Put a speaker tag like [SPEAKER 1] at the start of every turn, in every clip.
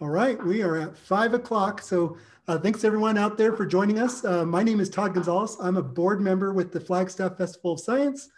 [SPEAKER 1] All right, we are at five o'clock. So uh, thanks everyone out there for joining us. Uh, my name is Todd Gonzalez. I'm a board member with the Flagstaff Festival of Science.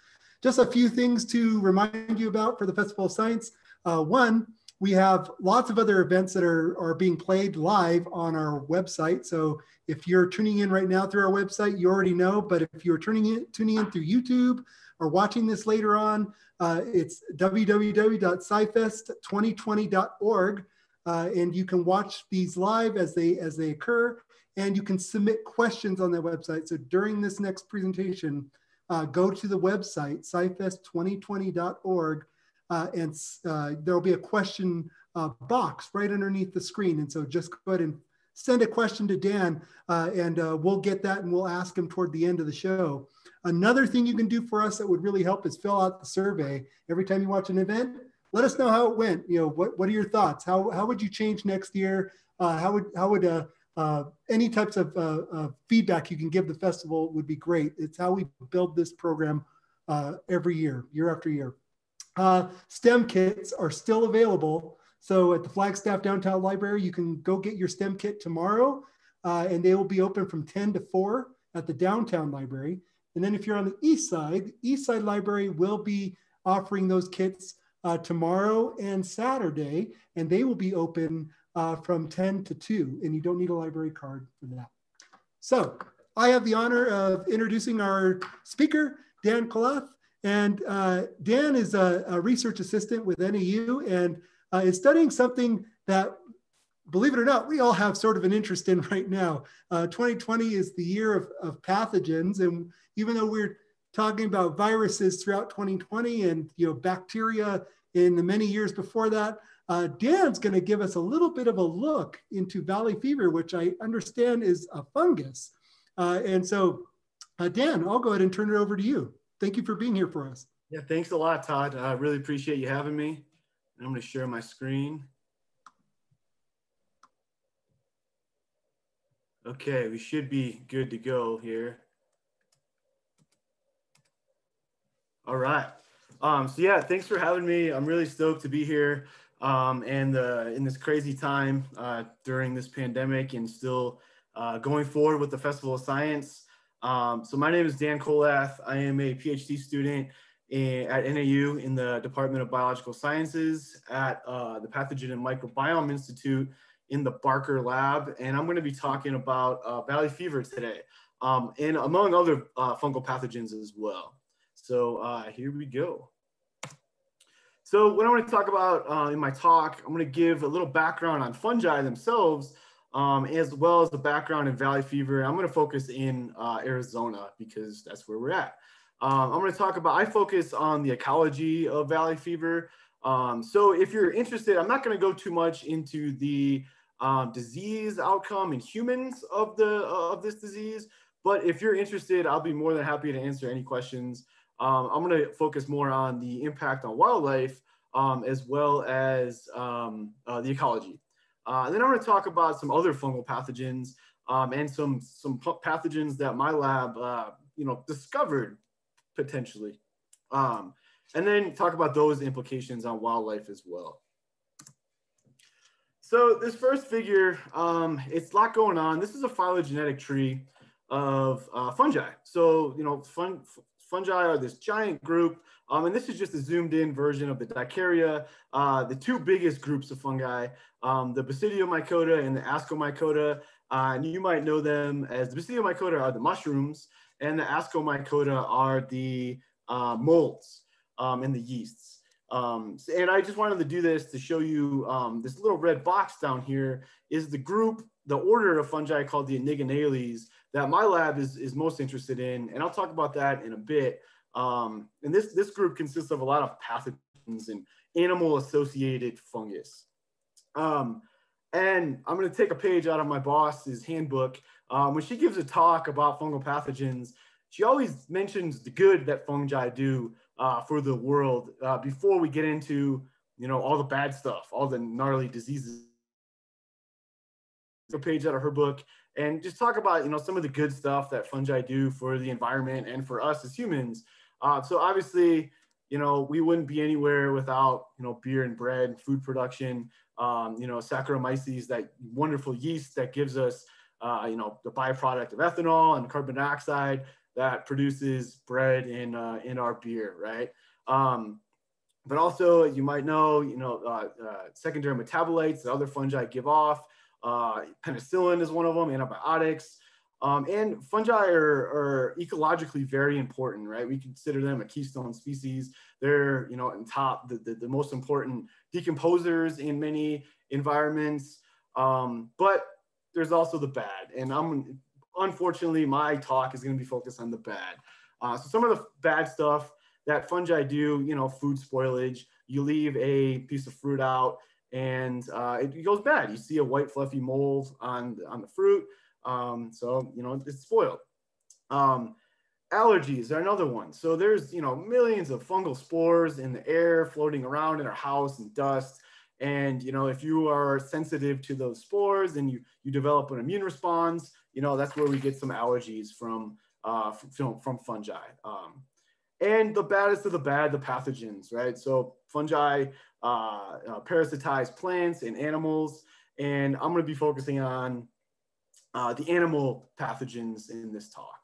[SPEAKER 1] Just a few things to remind you about for the Festival of Science. Uh, one, we have lots of other events that are, are being played live on our website. So if you're tuning in right now through our website, you already know, but if you're tuning in, tuning in through YouTube or watching this later on, uh, it's www.scifest2020.org. Uh, and you can watch these live as they as they occur, and you can submit questions on the website. So during this next presentation, uh, go to the website scifest2020.org, uh, and uh, there will be a question uh, box right underneath the screen. And so just go ahead and send a question to Dan, and we'll get that and we'll ask him toward the end of the show. Another thing you can do for us that would really help is fill out the survey every time you watch an event let us know how it went. You know, what, what are your thoughts? How, how would you change next year? Uh, how would, how would uh, uh, any types of uh, feedback you can give the festival would be great. It's how we build this program uh, every year, year after year. Uh, STEM kits are still available. So at the Flagstaff Downtown Library, you can go get your STEM kit tomorrow, and they will be open from 10 to 4 at the Downtown Library. And then if you're on the east side, East Side Library will be offering those kits uh, tomorrow and Saturday, and they will be open uh, from 10 to 2, and you don't need a library card for that. So I have the honor of introducing our speaker, Dan Kolath. And uh, Dan is a, a, research assistant with NEU and uh, is studying something that, believe it or not, we all have sort of an interest in right now. 2020 uh, is the year of, of pathogens. And even though we're talking about viruses throughout 2020 and you know bacteria in the many years before that. Uh, Dan's going to give us a little bit of a look into valley fever, which I understand is a fungus. Uh, and so, uh, Dan, I'll go ahead and turn it over to you. Thank you for being here for us.
[SPEAKER 2] Yeah, thanks a lot, Todd. I really appreciate you having me. I'm going to share my screen. Okay, we should be good to go here. All right. Um, so yeah, thanks for having me. I'm really stoked to be here. Um, and uh, in this crazy time uh, during this pandemic and still uh, going forward with the Festival of Science. Um, so my name is Dan Kolath. I am a PhD student in, at NAU in the Department of Biological Sciences at uh, the Pathogen and Microbiome Institute in the Barker Lab. And I'm going to be talking about uh, valley fever today um, and among other uh, fungal pathogens as well. So uh, here we go. So what I want to talk about uh, in my talk, I'm going to give a little background on fungi themselves, um, as well as the background in valley fever. I'm going to focus in uh, Arizona because that's where we're at. Um, I'm going to talk about, I focus on the ecology of valley fever. Um, so if you're interested, I'm not going to go too much into the um, disease outcome in humans of the uh, of this disease, but if you're interested, I'll be more than happy to answer any questions um, I'm going to focus more on the impact on wildlife um, as well as um, uh, the ecology. Uh, and then I'm going to talk about some other fungal pathogens um, and some, some pathogens that my lab uh, you know, discovered potentially. Um, and then talk about those implications on wildlife as well. So this first figure, um, it's a lot going on. This is a phylogenetic tree of uh, fungi. So, you know, fun, fungi are this giant group. Um, and this is just a zoomed in version of the Dicaria, uh, the two biggest groups of fungi, um, the Basidiomycota and the Ascomycota. Uh, and you might know them as the Basidiomycota are the mushrooms and the Ascomycota are the uh, molds um, and the yeasts. Um, and I just wanted to do this to show you um, this little red box down here is the group, the order of fungi called the Anigonales that my lab is, is most interested in. And I'll talk about that in a bit. Um, and this, this group consists of a lot of pathogens and animal associated fungus. Um, and I'm going to take a page out of my boss's handbook. Um, when she gives a talk about fungal pathogens, she always mentions the good that fungi do uh, for the world uh, before we get into, you know, all the bad stuff, all the gnarly diseases. A page out of her book and just talk about you know some of the good stuff that fungi do for the environment and for us as humans. Uh, so obviously, you know, we wouldn't be anywhere without, you know, beer and bread, and food production, um, you know, Saccharomyces, that wonderful yeast that gives us, uh, you know, the byproduct of ethanol and carbon dioxide that produces bread in, uh, in our beer, right? Um, but also, you might know, you know, uh, uh secondary metabolites that other fungi give off. Uh, penicillin is one of them, antibiotics. Um, and fungi are, are, ecologically very important, right? We consider them a keystone species. They're, you know, in top, the, the, the most important decomposers in many environments. Um, but there's also the bad. And I'm, unfortunately, my talk is gonna be focused on the bad. Uh, so some of the bad stuff that fungi do, you know, food spoilage, you leave a piece of fruit out and uh, it goes bad. You see a white fluffy mold on, on the fruit um, so, you know, it's spoiled. Um, allergies are another one. So there's, you know, millions of fungal spores in the air floating around in our house and dust. And, you know, if you are sensitive to those spores and you, you develop an immune response, you know, that's where we get some allergies from, uh, from, from fungi. Um, and the baddest of the bad, the pathogens, right? So fungi uh, uh, parasitize plants and animals. And I'm going to be focusing on uh, the animal pathogens in this talk.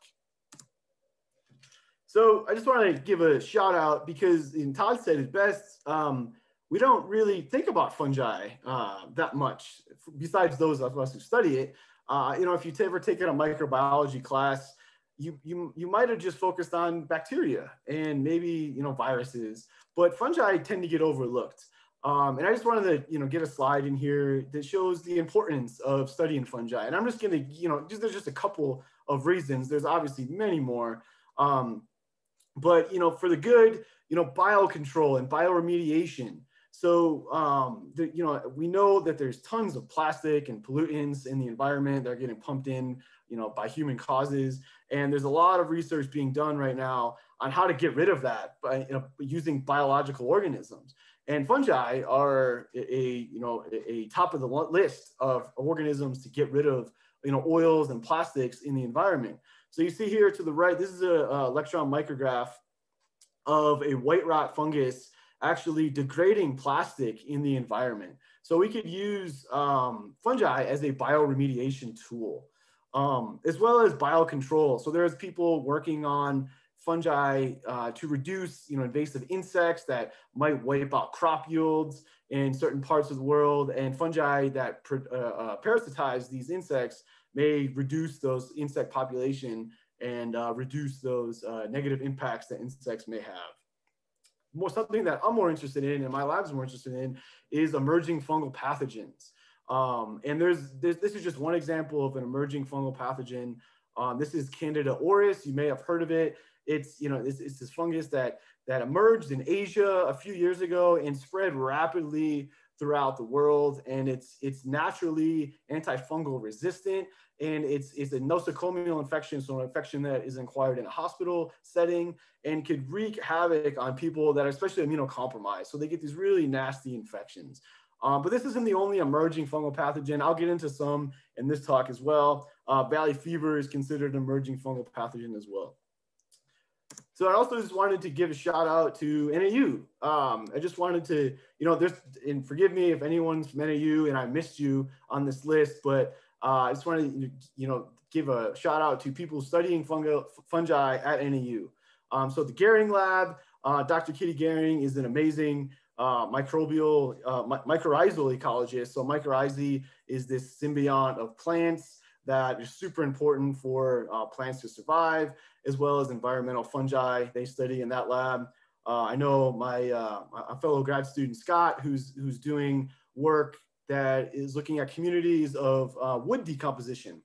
[SPEAKER 2] So I just want to give a shout out because in Todd said it best, um, we don't really think about fungi uh, that much besides those of us who study it. Uh, you know, if you ever take taken a microbiology class, you, you, you might have just focused on bacteria and maybe, you know, viruses, but fungi tend to get overlooked. Um, and I just wanted to, you know, get a slide in here that shows the importance of studying fungi. And I'm just going to, you know, just, there's just a couple of reasons. There's obviously many more. Um, but, you know, for the good, you know, biocontrol and bioremediation. So, um, the, you know, we know that there's tons of plastic and pollutants in the environment that are getting pumped in, you know, by human causes. And there's a lot of research being done right now on how to get rid of that by you know, using biological organisms. And fungi are a, you know, a top of the list of organisms to get rid of, you know, oils and plastics in the environment. So you see here to the right, this is a, a electron micrograph of a white rot fungus actually degrading plastic in the environment. So we could use um, fungi as a bioremediation tool, um, as well as biocontrol. So there's people working on fungi uh, to reduce you know, invasive insects that might wipe out crop yields in certain parts of the world, and fungi that uh, uh, parasitize these insects may reduce those insect population and uh, reduce those uh, negative impacts that insects may have. More something that I'm more interested in, and my lab's more interested in, is emerging fungal pathogens. Um, and there's, there's, this is just one example of an emerging fungal pathogen. Um, this is Candida auris. You may have heard of it. It's you know it's, it's this fungus that that emerged in Asia a few years ago and spread rapidly throughout the world and it's it's naturally antifungal resistant and it's it's a nosocomial infection so an infection that is acquired in a hospital setting and could wreak havoc on people that are especially immunocompromised so they get these really nasty infections um, but this isn't the only emerging fungal pathogen i'll get into some in this talk as well uh, valley fever is considered an emerging fungal pathogen as well so I also just wanted to give a shout out to NAU. Um, I just wanted to, you know, there's, and forgive me if anyone's from NAU and I missed you on this list, but uh, I just wanted to, you know, give a shout out to people studying fungi, fungi at NAU. Um, so the Gehring Lab, uh, Dr. Kitty Gehring is an amazing uh, microbial, uh, mycorrhizal ecologist. So mycorrhizae is this symbiont of plants that is super important for uh, plants to survive, as well as environmental fungi they study in that lab. Uh, I know my uh, a fellow grad student, Scott, who's, who's doing work that is looking at communities of uh, wood decomposition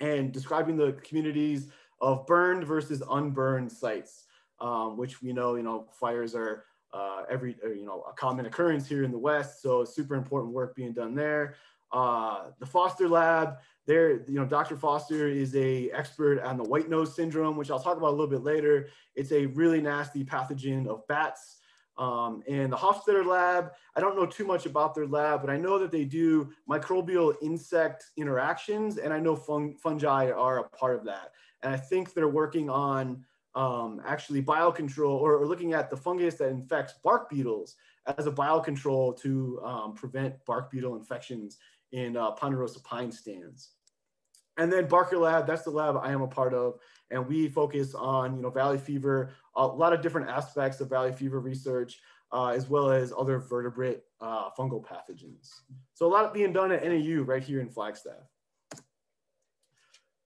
[SPEAKER 2] and describing the communities of burned versus unburned sites, um, which we know, you know, fires are uh, every, you know, a common occurrence here in the West. So super important work being done there. Uh, the Foster Lab, there, you know, Dr. Foster is a expert on the white nose syndrome, which I'll talk about a little bit later. It's a really nasty pathogen of bats. Um, and the Hofstadter lab, I don't know too much about their lab, but I know that they do microbial insect interactions, and I know fung fungi are a part of that. And I think they're working on um, actually biocontrol or, or, looking at the fungus that infects bark beetles as a biocontrol to um, prevent bark beetle infections in uh, ponderosa pine stands. And then Barker Lab, that's the lab I am a part of. And we focus on, you know, valley fever, a lot of different aspects of valley fever research, uh, as well as other vertebrate uh, fungal pathogens. So a lot of being done at NAU right here in Flagstaff.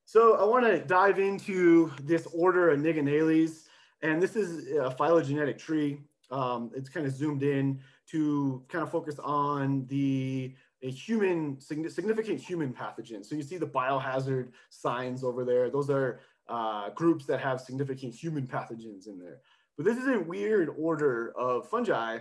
[SPEAKER 2] So I want to dive into this order of Anigonales, and this is a phylogenetic tree. Um, it's kind of zoomed in to kind of focus on the human significant human pathogen. So you see the biohazard signs over there. Those are uh, groups that have significant human pathogens in there. But this is a weird order of fungi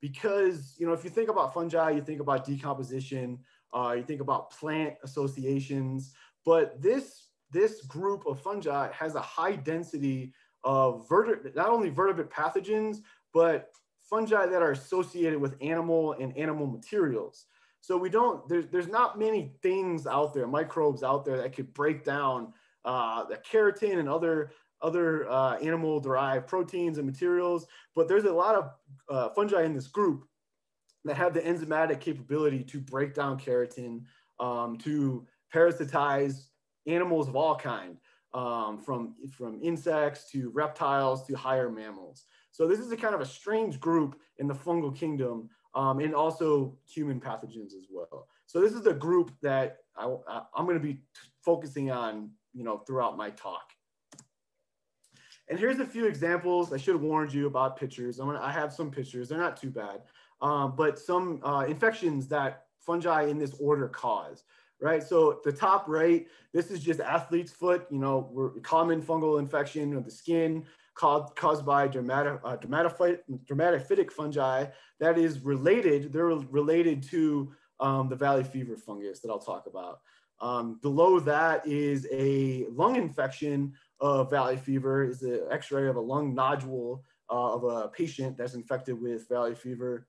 [SPEAKER 2] because you know if you think about fungi, you think about decomposition, uh, you think about plant associations, but this this group of fungi has a high density of vertebrate, not only vertebrate pathogens, but fungi that are associated with animal and animal materials. So we don't, there's, there's not many things out there, microbes out there that could break down uh, the keratin and other, other uh, animal derived proteins and materials. But there's a lot of uh, fungi in this group that have the enzymatic capability to break down keratin, um, to parasitize animals of all kind, um, from, from insects to reptiles to higher mammals. So this is a kind of a strange group in the fungal kingdom um, and also human pathogens as well. So this is the group that I, am going to be focusing on, you know, throughout my talk. And here's a few examples. I should have warned you about pictures. I'm gonna, I have some pictures. They're not too bad, um, but some uh, infections that fungi in this order cause right? So the top right, this is just athlete's foot, you know, common fungal infection of the skin caused, caused by dermato, uh, dermatophytic fungi that is related, they're related to um, the valley fever fungus that I'll talk about. Um, below that is a lung infection of valley fever, is an x-ray of a lung nodule uh, of a patient that's infected with valley fever.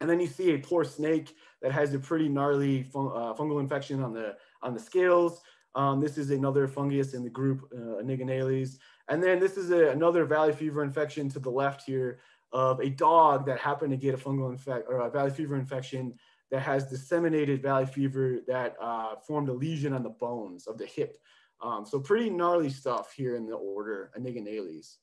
[SPEAKER 2] And then you see a poor snake that has a pretty gnarly uh, fungal infection on the, on the scales. Um, this is another fungus in the group uh. And then this is a, another valley fever infection to the left here of a dog that happened to get a fungal infection or a valley fever infection that has disseminated valley fever that uh, formed a lesion on the bones of the hip. Um, so pretty gnarly stuff here in the order Anigonales.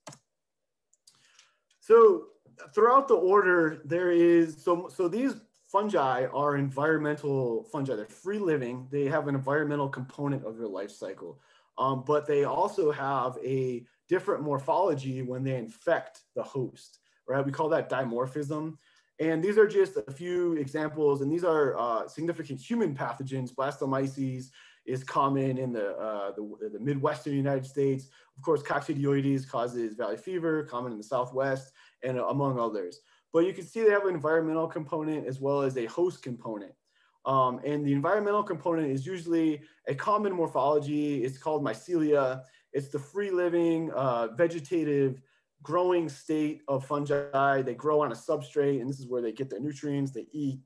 [SPEAKER 2] So throughout the order, there is, so, so these fungi are environmental fungi. They're free living. They have an environmental component of their life cycle. Um, but they also have a different morphology when they infect the host, right? We call that dimorphism. And these are just a few examples, and these are uh, significant human pathogens. Blastomyces is common in the, uh, the, the, Midwestern United States. Of course, coccidioides causes valley fever, common in the Southwest and among others. But you can see they have an environmental component as well as a host component. Um, and the environmental component is usually a common morphology. It's called mycelia. It's the free living, uh, vegetative, growing state of fungi. They grow on a substrate, and this is where they get their nutrients, they eat.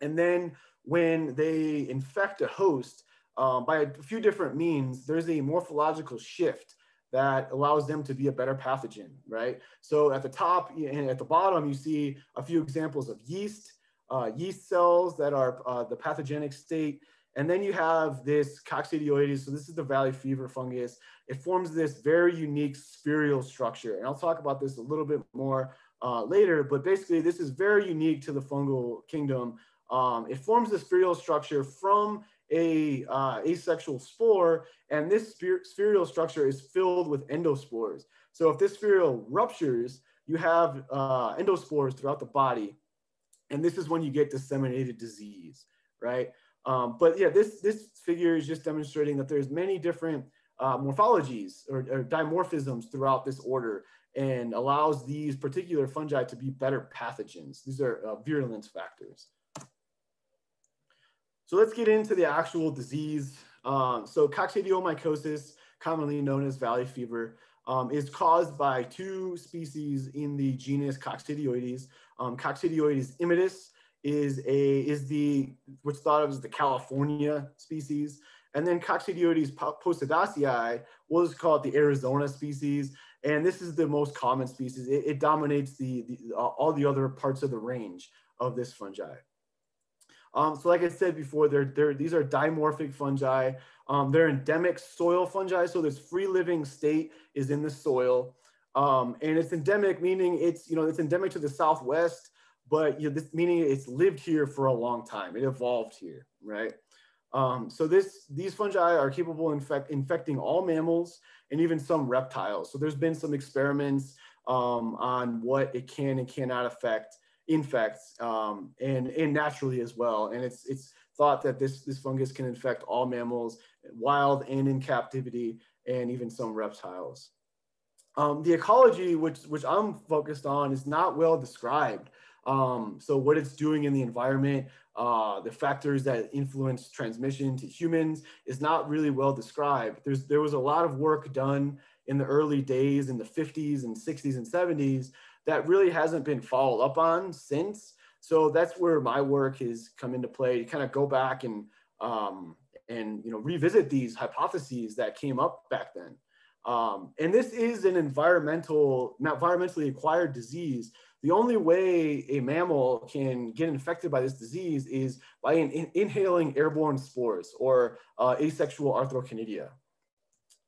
[SPEAKER 2] And then when they infect a host, um, by a few different means, there's a morphological shift that allows them to be a better pathogen, right? So at the top and at the bottom, you see a few examples of yeast, uh, yeast cells that are uh, the pathogenic state. And then you have this coccidioides. So this is the valley fever fungus. It forms this very unique spheral structure. And I'll talk about this a little bit more uh, later, but basically this is very unique to the fungal kingdom. Um, it forms a spheral structure from a uh, asexual spore, and this spheral structure is filled with endospores. So if this spheral ruptures, you have uh, endospores throughout the body, and this is when you get disseminated disease, right? Um, but yeah, this this figure is just demonstrating that there's many different uh, morphologies or, or, dimorphisms throughout this order and allows these particular fungi to be better pathogens. These are uh, virulence factors. So let's get into the actual disease. Um, so coccidiomycosis, commonly known as valley fever, um, is caused by two species in the genus Coccidioides. Um, Coccidioides immitis is a is the what's thought of as the California species, And then Coccidioides posidacei, we'll just call it the Arizona species. And this is the most common species. It, it dominates the, the all the other parts of the range of this fungi. Um, so like I said before, they're, they're, these are dimorphic fungi. Um, they're endemic soil fungi. So this free living state is in the soil. Um, and it's endemic, meaning it's, you know, it's endemic to the Southwest, but you know, this meaning it's lived here for a long time. It evolved here, right? Um, so this, these fungi are capable of infect, infecting all mammals and even some reptiles. So there's been some experiments um, on what it can and cannot affect infects um, and, and naturally as well. And it's, it's thought that this, this fungus can infect all mammals, wild and in captivity, and even some reptiles. Um, the ecology, which, which I'm focused on, is not well described. Um, so what it's doing in the environment, uh, the factors that influence transmission to humans is not really well described. There's, there was a lot of work done in the early days in the 50s and 60s and 70s that really hasn't been followed up on since. So that's where my work has come into play to kind of go back and um, and you know revisit these hypotheses that came up back then. Um, and this is an environmental, environmentally acquired disease. The only way a mammal can get infected by this disease is by in, in, inhaling airborne spores or uh, asexual arthrochonidia.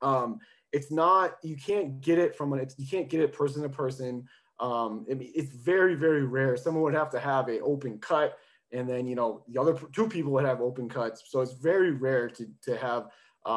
[SPEAKER 2] Um, it's not, you can't get it from, an, it's you can't get it person to person. Um, it, it's very, very rare. Someone would have to have a open cut and then, you know, the other two people would have open cuts. So it's very rare to, to have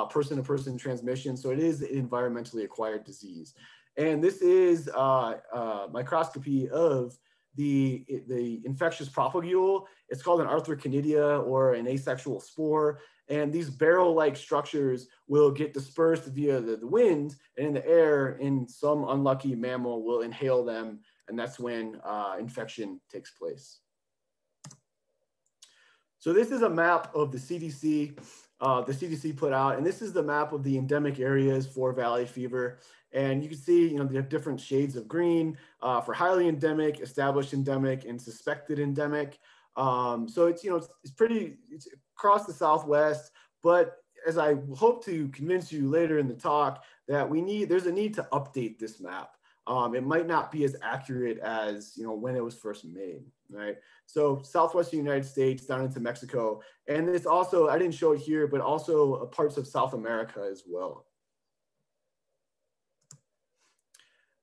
[SPEAKER 2] person to person transmission. So it is an environmentally acquired disease. And this is uh, uh, microscopy of the, the infectious propagule. It's called an arthrochonidia or an asexual spore. And these barrel-like structures will get dispersed via the, the wind and in the air, and some unlucky mammal will inhale them, and that's when uh, infection takes place. So this is a map of the CDC, uh, the CDC put out, and this is the map of the endemic areas for valley fever. And you can see, you know, they have different shades of green uh, for highly endemic, established endemic, and suspected endemic. Um, so it's, you know, it's, it's pretty, it's across the Southwest, but as I hope to convince you later in the talk that we need, there's a need to update this map. Um, it might not be as accurate as, you know, when it was first made, right? So Southwestern United States down into Mexico. And it's also, I didn't show it here, but also parts of South America as well.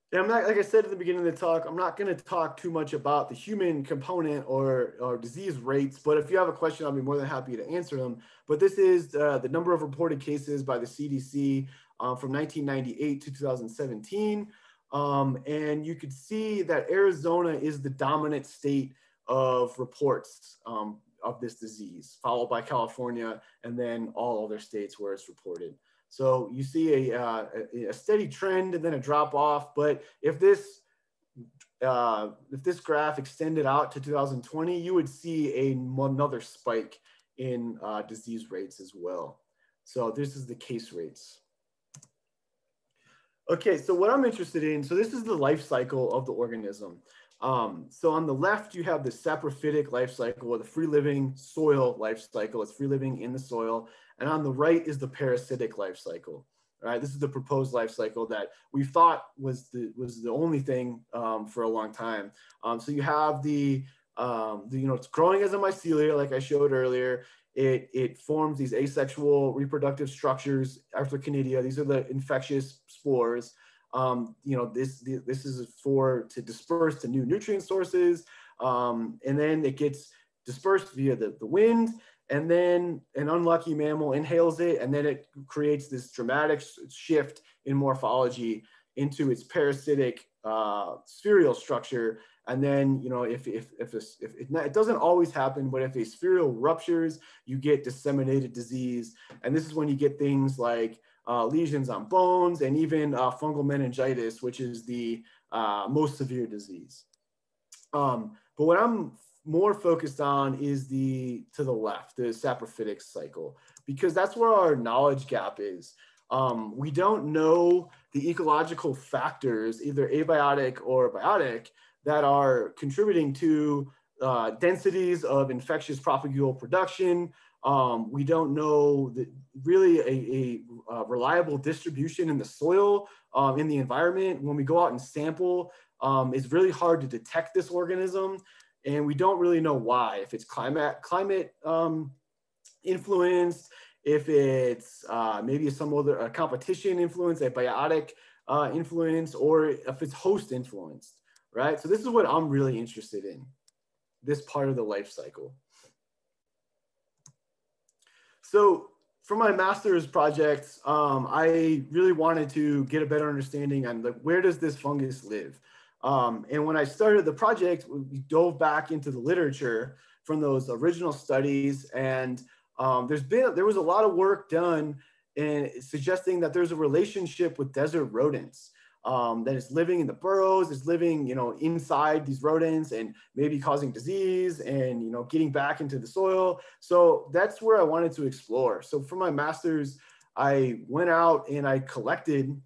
[SPEAKER 2] And I'm not, like I said at the beginning of the talk, I'm not going to talk too much about the human component or, or disease rates, but if you have a question, I'll be more than happy to answer them. But this is uh, the number of reported cases by the CDC uh, from 1998 to 2017. Um, and you could see that Arizona is the dominant state of reports um, of this disease, followed by California, and then all other states where it's reported. So you see a, uh, a, steady trend and then a drop off. But if this uh, if this graph extended out to 2020, you would see a, another spike in uh, disease rates as well. So this is the case rates. Okay, so what I'm interested in, so this is the life cycle of the organism. Um, so on the left, you have the saprophytic life cycle or the free living soil life cycle. It's free living in the soil. And on the right is the parasitic life cycle. Right, this is the proposed life cycle that we thought was the was the only thing um, for a long time. Um, so you have the, um, the, you know, it's growing as a mycelia, like I showed earlier. It it forms these asexual reproductive structures, arthrochonidia. These are the infectious spores. Um, you know, this this is for to disperse to new nutrient sources, um, and then it gets dispersed via the, the wind and then an unlucky mammal inhales it, and then it creates this dramatic shift in morphology into its parasitic uh, spheral structure. And then, you know, if, if, if, if it, it, doesn't always happen, but if a spheral ruptures, you get disseminated disease. And this is when you get things like uh, lesions on bones and even uh, fungal meningitis, which is the uh, most severe disease. Um, but what I'm more focused on is the to the left, the saprophytic cycle, because that's where our knowledge gap is. Um, we don't know the ecological factors, either abiotic or biotic, that are contributing to uh, densities of infectious propagule production, Um, we don't know the, really a, a, a, reliable distribution in the soil, um, in the environment. When we go out and sample, um, it's really hard to detect this organism, and we don't really know why. If it's climate climate um, influenced, if it's uh, maybe some other competition influence, a biotic uh, influence, or if it's host influenced, right? So this is what I'm really interested in, this part of the life cycle. So for my master's project, um, I really wanted to get a better understanding on like where does this fungus live? Um, and when I started the project, we dove back into the literature from those original studies, and um, there's been there was a lot of work done in suggesting that there's a relationship with desert rodents um, that is living in the burrows, is living, you know, inside these rodents and maybe causing disease and, you know, getting back into the soil. So that's where I wanted to explore. So for my master's, I went out and I collected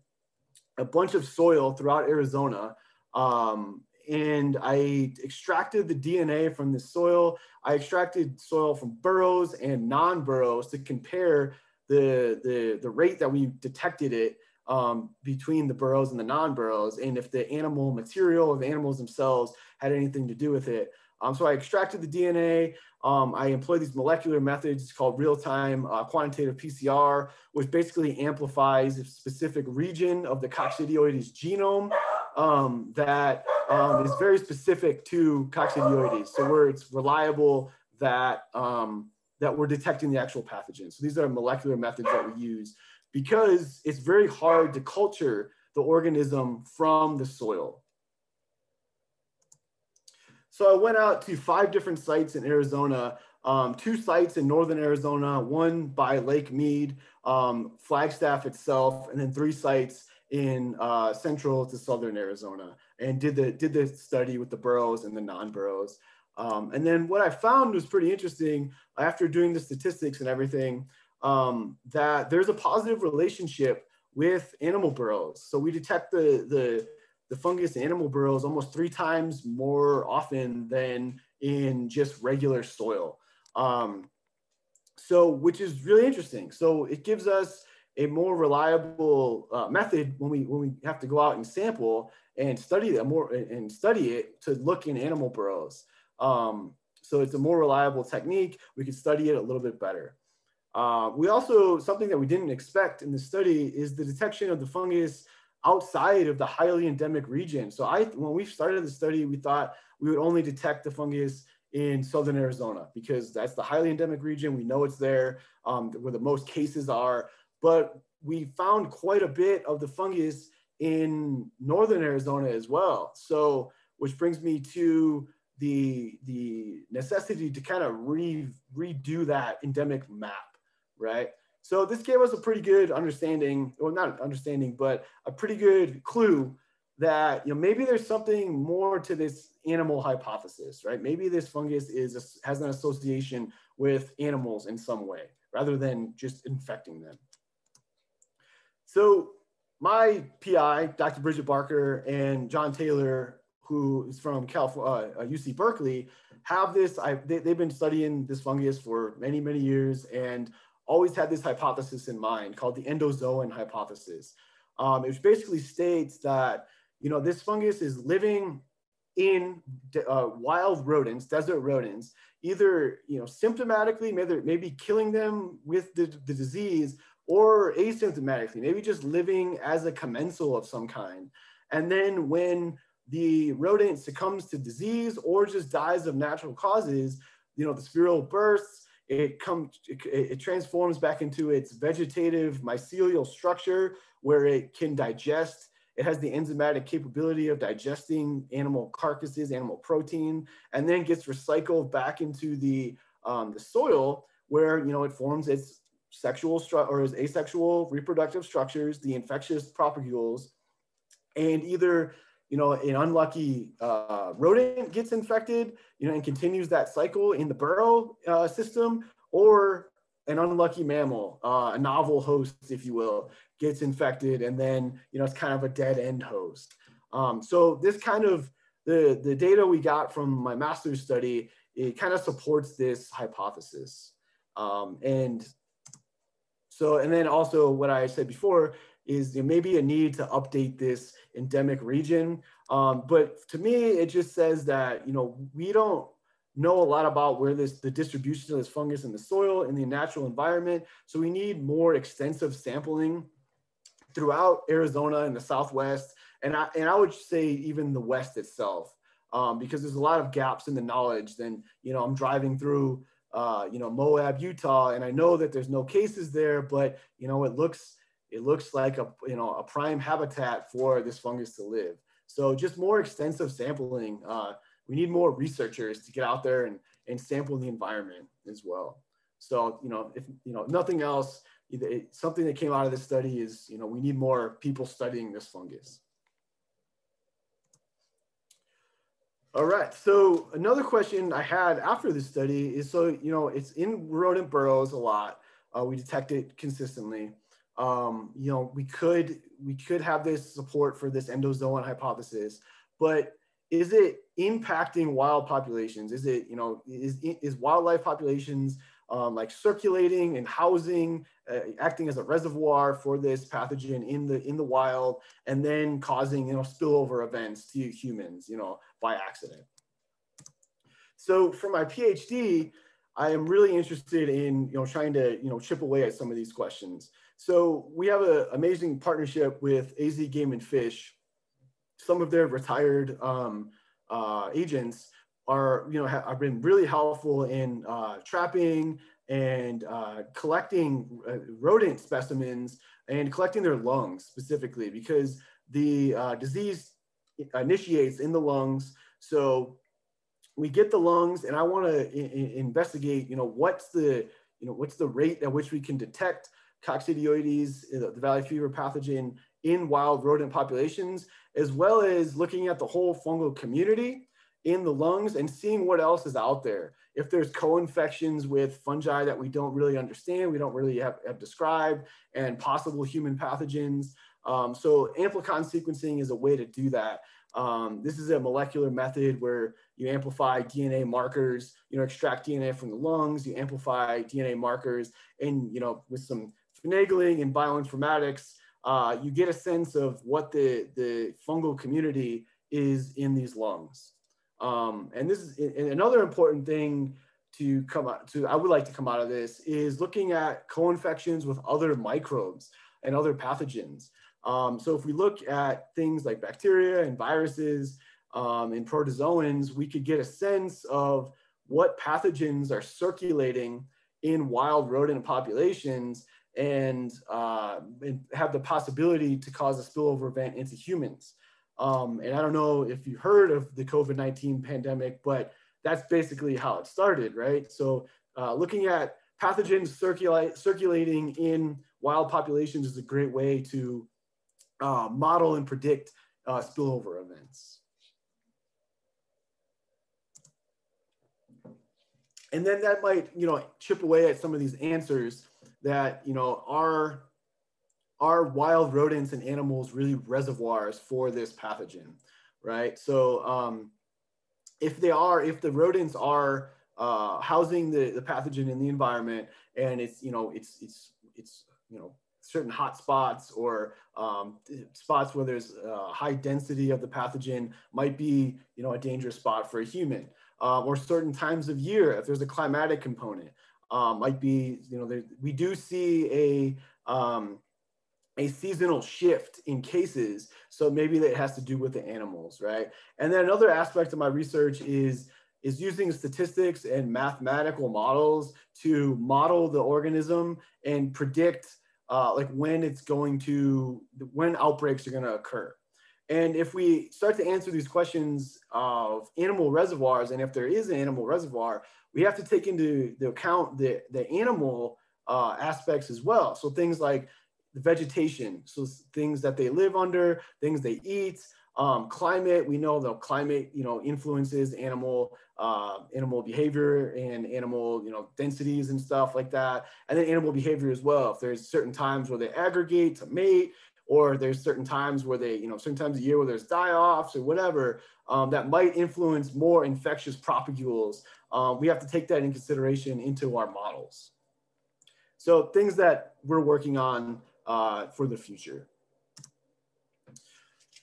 [SPEAKER 2] a bunch of soil throughout Arizona. Um, and I extracted the DNA from the soil. I extracted soil from burrows and non-burrows to compare the, the, the rate that we detected it um, between the burrows and the non-burrows, and if the animal material of the animals themselves had anything to do with it. Um, so I extracted the DNA. Um, I employed these molecular methods called real-time uh, quantitative PCR, which basically amplifies a specific region of the coccidioides genome um, that um, is very specific to coccidioides. So where it's reliable that um, that we're detecting the actual pathogen. So these are molecular methods that we use because it's very hard to culture the organism from the soil. So I went out to five different sites in Arizona, um, two sites in northern Arizona, one by Lake Mead, um, Flagstaff itself, and then three sites in uh, central to southern Arizona, and did the did the study with the burrows and the non-burrows. Um, and then what I found was pretty interesting after doing the statistics and everything um, that there's a positive relationship with animal burrows. So we detect the, the, the fungus animal burrows almost three times more often than in just regular soil. Um, so, which is really interesting. So it gives us a more reliable uh, method when we when we have to go out and sample and study that more and study it to look in animal burrows. Um, so it's a more reliable technique. We can study it a little bit better. Uh, we also, something that we didn't expect in the study is the detection of the fungus outside of the highly endemic region. So I, when we started the study, we thought we would only detect the fungus in Southern Arizona because that's the highly endemic region. We know it's there um, where the most cases are, but we found quite a bit of the fungus in Northern Arizona as well. So, which brings me to the, the necessity to kind of re, redo that endemic map right? So this gave us a pretty good understanding, or not understanding, but a pretty good clue that you know maybe there's something more to this animal hypothesis, right? Maybe this fungus is has an association with animals in some way, rather than just infecting them. So my PI, Dr. Bridget Barker, and John Taylor, who is from California, uh, UC uh, Berkeley, have this. I, they, they've been studying this fungus for many, many years, and always had this hypothesis in mind called the endozoan hypothesis, um, which basically states that you know this fungus is living in uh, wild rodents, desert rodents, either you know symptomatically, maybe maybe killing them with the, the disease, or asymptomatically, maybe just living as a commensal of some kind. And then when the rodent succumbs to disease or just dies of natural causes, you know the spirule bursts it comes it, it, transforms back into its vegetative mycelial structure where it can digest it has the enzymatic capability of digesting animal carcasses animal protein and then gets recycled back into the um, the soil where you know it forms its sexual stru- or its asexual reproductive structures the infectious propagules and either you know, an unlucky uh, rodent gets infected, you know, and continues that cycle in the burrow uh, system, or an unlucky mammal, uh, a novel host, if you will, gets infected, and then you know it's kind of a dead end host. Um, so this kind of the the data we got from my master's study, it kind of supports this hypothesis. Um, and so, and then also what I said before is there may be a need to update this endemic region. Um, but to me, it just says that, you know, we don't know a lot about where this the distribution of this fungus in the soil in the natural environment. So we need more extensive sampling throughout Arizona and the Southwest, and I and I would say even the West itself, um, because there's a lot of gaps in the knowledge. Then you know I'm driving through uh, you know Moab, Utah, and I know that there's no cases there, but you know it looks it looks like a you know a prime habitat for this fungus to live. So just more extensive sampling. Uh, we need more researchers to get out there and, and sample the environment as well. So, you know, if, you know, nothing else, something that came out of this study is, you know, we need more people studying this fungus. All right. So another question I had after this study is, so, you know, it's in rodent burrows a lot. Uh, we detect it consistently. Um, you know, we could, we could have this support for this endozoan hypothesis, but is it impacting wild populations? Is it, you know, is, is wildlife populations um, like circulating and housing, uh, acting as a reservoir for this pathogen in the in the wild, and then causing you know spillover events to humans, you know, by accident. So for my PhD, I am really interested in you know trying to you know chip away at some of these questions. So we have an amazing partnership with AZ Game and Fish some of their retired um, uh, agents are, you know, have been really helpful in uh, trapping and uh, collecting uh, rodent specimens and collecting their lungs specifically because the uh, disease initiates in the lungs. So we get the lungs and I want to investigate, you know, what's the, you know, what's the rate at which we can detect coccidioides, the valley fever pathogen in wild rodent populations, as well as looking at the whole fungal community in the lungs and seeing what else is out there. If there's co-infections with fungi that we don't really understand, we don't really have, have described, and possible human pathogens. Um, so amplicon sequencing is a way to do that. Um, this is a molecular method where you amplify DNA markers, you know, extract DNA from the lungs, you amplify DNA markers, and you know, with some finagling and bioinformatics, uh, you get a sense of what the, the fungal community is in these lungs. Um, and this is and another important thing to come out to, I would like to come out of this is looking at co-infections with other microbes and other pathogens. Um, so if we look at things like bacteria and viruses um, and protozoans, we could get a sense of what pathogens are circulating in wild rodent populations and, uh, and have the possibility to cause a spillover event into humans. Um, and I don't know if you heard of the COVID 19 pandemic, but that's basically how it started, right? So, uh, looking at pathogens circulating in wild populations is a great way to uh, model and predict uh, spillover events. And then that might, you know, chip away at some of these answers that you know are are wild rodents and animals really reservoirs for this pathogen, right? So um, if they are, if the rodents are uh, housing the, the pathogen in the environment and it's, you know, it's, it's, it's, you know, certain hot spots or um, spots where there's a high density of the pathogen might be, you know, a dangerous spot for a human. Uh, or certain times of year, if there's a climatic component, um, might be, you know, there, we do see a, um, a seasonal shift in cases. So maybe that has to do with the animals, right? And then another aspect of my research is, is using statistics and mathematical models to model the organism and predict uh, like when it's going to, when outbreaks are going to occur. And if we start to answer these questions of animal reservoirs, and if there is an animal reservoir, we have to take into the account the, the animal uh, aspects as well. So things like the vegetation, so things that they live under, things they eat, um, climate. We know the climate, you know, influences animal uh, animal behavior and animal, you know, densities and stuff like that. And then animal behavior as well. If there's certain times where they aggregate to mate, or there's certain times where they, you know, certain times a year where there's die-offs or whatever um, that might influence more infectious propagules. Um, we have to take that in consideration into our models. So things that we're working on uh, for the future.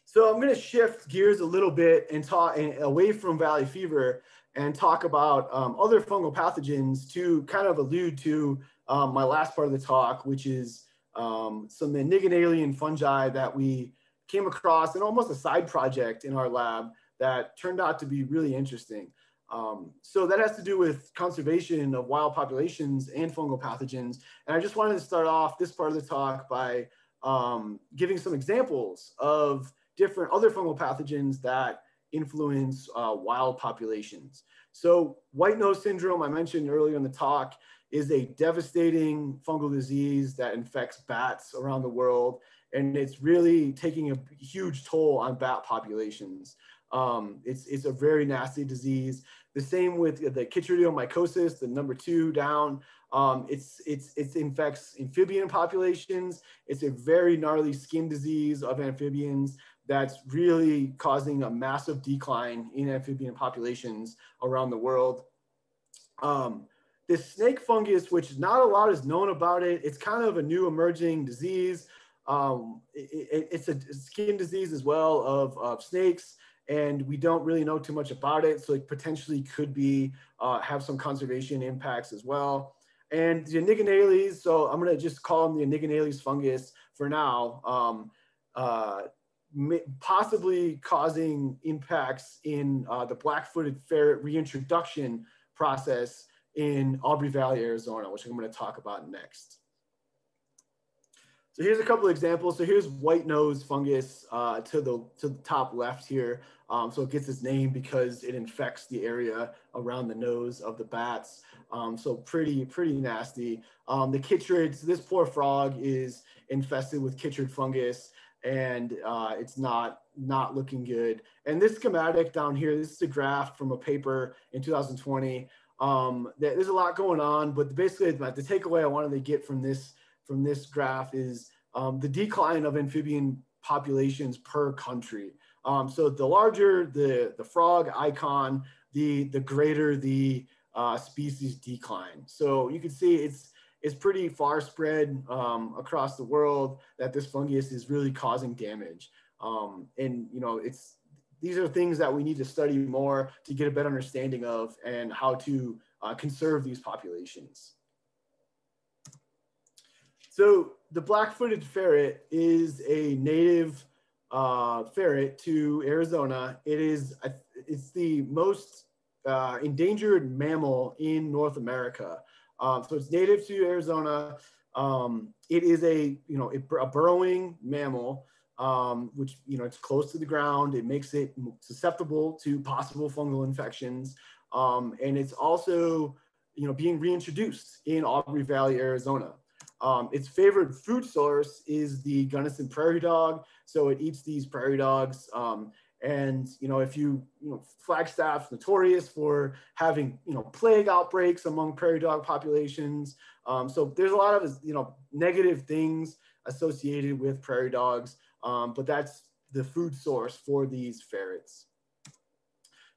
[SPEAKER 2] So I'm going to shift gears a little bit and talk away from valley fever and talk about um, other fungal pathogens to kind of allude to um, my last part of the talk, which is um, some Anigonalian fungi that we came across and almost a side project in our lab that turned out to be really interesting. Um, so that has to do with conservation of wild populations and fungal pathogens. And I just wanted to start off this part of the talk by um, giving some examples of different other fungal pathogens that influence uh, wild populations. So white nose syndrome, I mentioned earlier in the talk, is a devastating fungal disease that infects bats around the world. And it's really taking a huge toll on bat populations. Um, it's, it's a very nasty disease. The same with the chytridiomycosis, the number two down. Um, it's, it's, it infects amphibian populations. It's a very gnarly skin disease of amphibians that's really causing a massive decline in amphibian populations around the world. Um, this snake fungus, which not a lot is known about it, it's kind of a new emerging disease. Um, it, it, it's a skin disease as well of, of snakes and we don't really know too much about it. So it potentially could be uh, have some conservation impacts as well. And the Onygenales, so I'm gonna just call them the Onygenales fungus for now, um, uh, possibly causing impacts in uh, the black-footed ferret reintroduction process in Aubrey Valley, Arizona, which I'm gonna talk about next. So here's a couple of examples. So here's white nose fungus uh, to the to the top left here. Um, so it gets its name because it infects the area around the nose of the bats. Um, so pretty pretty nasty. Um, the chytrids. This poor frog is infested with chytrid fungus, and uh, it's not not looking good. And this schematic down here, this is a graph from a paper in 2020. Um, there's a lot going on, but basically the takeaway I wanted to get from this from this graph is um, the decline of amphibian populations per country. Um, so the larger the, the frog icon, the, the greater the uh, species decline. So you can see it's, it's pretty far spread um, across the world that this fungus is really causing damage. Um, and you know, it's, these are things that we need to study more to get a better understanding of and how to uh, conserve these populations. So the black-footed ferret is a native uh, ferret to Arizona. It is it's the most uh, endangered mammal in North America. Um, so it's native to Arizona. Um, it is a you know a, burrowing mammal, um, which you know it's close to the ground. It makes it susceptible to possible fungal infections, um, and it's also you know being reintroduced in Aubrey Valley, Arizona. Um, its favorite food source is the Gunnison prairie dog. So it eats these prairie dogs. Um, and you know, if you you know, Flagstaff's notorious for having you know plague outbreaks among prairie dog populations. Um, so there's a lot of you know negative things associated with prairie dogs, um, but that's the food source for these ferrets.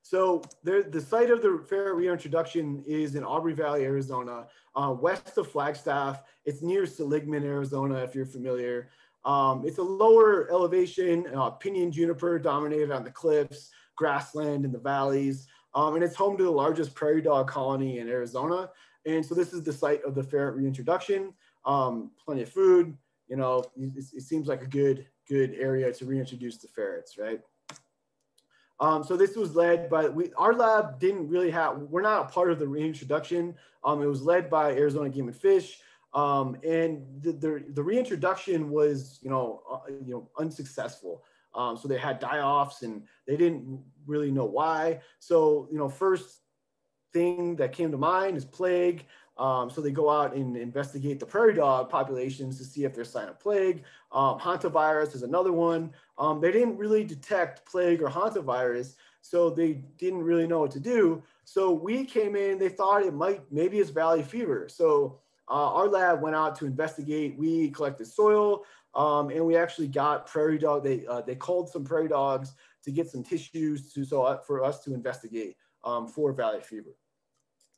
[SPEAKER 2] So there, the site of the ferret reintroduction is in Aubrey Valley, Arizona, uh, west of Flagstaff. It's near Seligman, Arizona, if you're familiar. Um, it's a lower elevation, uh, juniper dominated on the cliffs, grassland in the valleys, um, and it's home to the largest prairie dog colony in Arizona. And so this is the site of the ferret reintroduction. Um, plenty of food, you know, it, it seems like a good, good area to reintroduce the ferrets, right? Um, so this was led by we, our lab didn't really have we're not a part of the reintroduction. Um, it was led by Arizona Game and Fish, um, and the, the, the reintroduction was you know uh, you know unsuccessful. Um, so they had die-offs and they didn't really know why. So you know first thing that came to mind is plague. Um, so they go out and investigate the prairie dog populations to see if there's sign of plague. Um, hantavirus is another one. Um, they didn't really detect plague or hantavirus, so they didn't really know what to do. So we came in, they thought it might, maybe it's valley fever. So uh, our lab went out to investigate. We collected soil um, and we actually got prairie dog, they, uh, they called some prairie dogs to get some tissues to, so uh, for us to investigate um, for valley fever.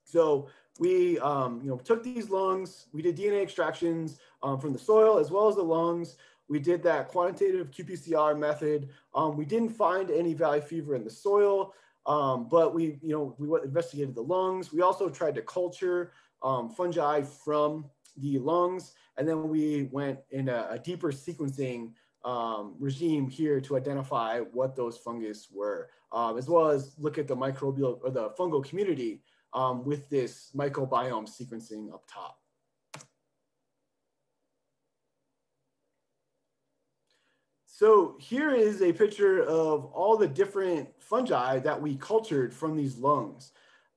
[SPEAKER 2] So we um, you know took these lungs, we did DNA extractions um, from the soil as well as the lungs. We did that quantitative qPCR method. Um, we didn't find any valley fever in the soil, um, but we you know we investigated the lungs. We also tried to culture um, fungi from the lungs, and then we went in a, a deeper sequencing um, regime here to identify what those fungus were, as well as look at the microbial or the fungal community um, with this microbiome sequencing up top. So here is a picture of all the different fungi that we cultured from these lungs.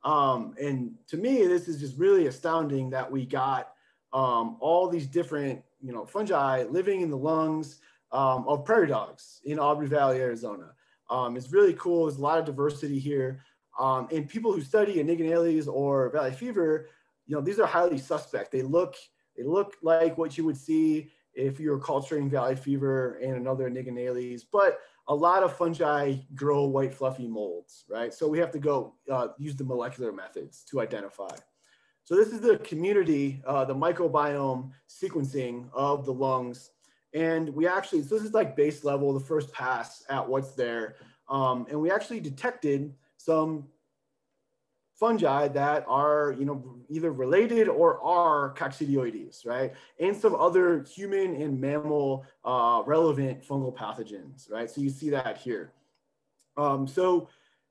[SPEAKER 2] Um, and to me, this is just really astounding that we got um, all these different, you know, fungi living in the lungs um, of prairie dogs in Aubrey Valley, Arizona. Um, it's really cool. There's a lot of diversity here. Um, and people who study Onygenales or valley fever, you know, these are highly suspect. They look, they look like what you would see if you were culturing valley fever and another Onygenales, but a lot of fungi grow white fluffy molds, right? So we have to go uh, use the molecular methods to identify. So this is the community, uh, the microbiome sequencing of the lungs. And we actually, so this is like base level, the first pass at what's there. Um, and we actually detected some fungi that are, you know, either related or are coccidioides, right? And some other human and mammal uh, relevant fungal pathogens, right? So you see that here. Um, so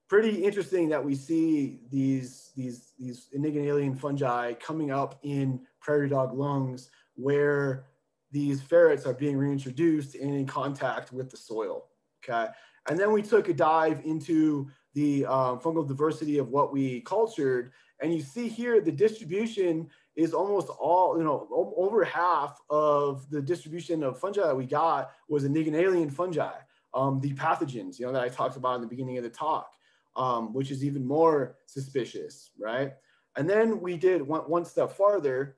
[SPEAKER 2] pretty interesting that we see these, these, these Onygenalean fungi coming up in prairie dog lungs where these ferrets are being reintroduced and in contact with the soil, okay? And then we took a dive into the um, fungal diversity of what we cultured. And you see here, the distribution is almost all, you know, over half of the distribution of fungi that we got was Onygenalean fungi, um, the pathogens, you know, that I talked about in the beginning of the talk, um, which is even more suspicious, right? And then we did one, one step farther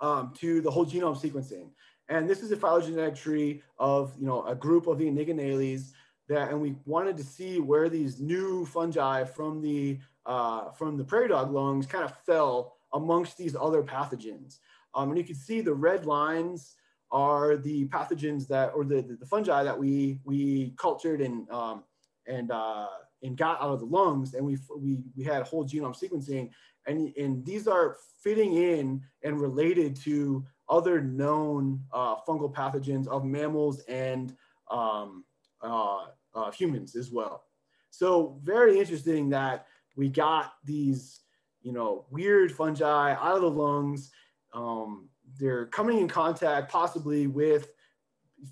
[SPEAKER 2] um, to the whole genome sequencing. And this is a phylogenetic tree of, you know, a group of the Onygenales that, and we wanted to see where these new fungi from the uh, from the prairie dog lungs kind of fell amongst these other pathogens. Um, and you can see the red lines are the pathogens that, or the, the, fungi that we we cultured and um, and uh, and got out of the lungs, and we we we had whole genome sequencing, and and these are fitting in and related to other known uh, fungal pathogens of mammals and um, uh, uh, humans as well. So very interesting that we got these, you know, weird fungi out of the lungs. Um, they're coming in contact possibly with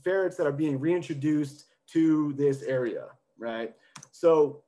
[SPEAKER 2] ferrets that are being reintroduced to this area, right? So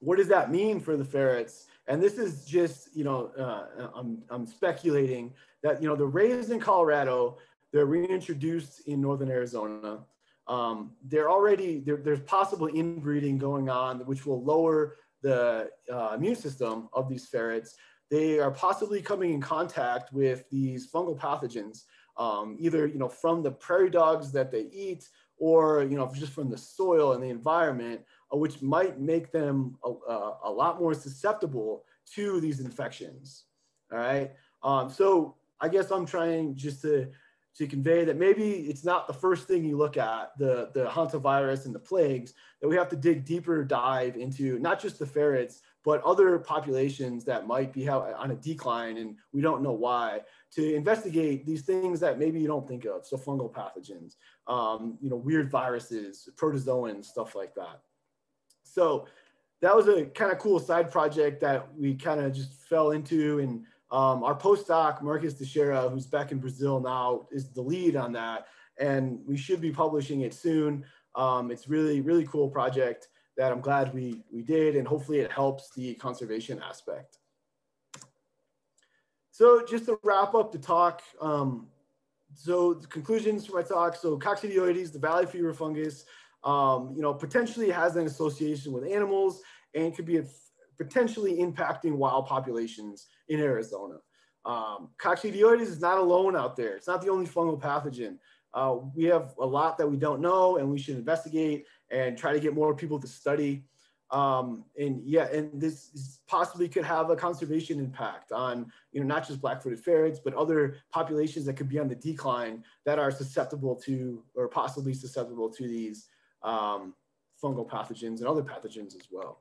[SPEAKER 2] what does that mean for the ferrets? And this is just, you know, uh, I'm, I'm speculating that, you know, they're raised in Colorado, they're reintroduced in Northern Arizona um, they're already there, there's possible inbreeding going on which will lower the uh, immune system of these ferrets. They are possibly coming in contact with these fungal pathogens um, either you know from the prairie dogs that they eat or you know just from the soil and the environment uh, which might make them a, a, lot more susceptible to these infections. All right? Um, so i guess i'm trying just to to convey that maybe it's not the first thing you look at, the, the hantavirus and the plagues, that we have to dig deeper dive into not just the ferrets, but other populations that might be on a decline and we don't know why, to investigate these things that maybe you don't think of. So fungal pathogens, um, you know, weird viruses, protozoans, stuff like that. So that was a kind of cool side project that we kind of just fell into and um, our postdoc, Marcus Teixeira, who's back in Brazil now, is the lead on that. And we should be publishing it soon. Um, it's really, really cool project that I'm glad we, we did, and hopefully it helps the conservation aspect. So just to wrap up the talk, um, so the conclusions for my talk, so coccidioides, the valley fever fungus, um, you know, potentially has an association with animals and could be potentially impacting wild populations in Arizona. Um, coccidioides is not alone out there. It's not the only fungal pathogen. Uh, we have a lot that we don't know and we should investigate and try to get more people to study. Um, and yeah, and this possibly could have a conservation impact on, you know, not just black-footed ferrets, but other populations that could be on the decline that are susceptible to, or possibly susceptible to these um, fungal pathogens and other pathogens as well.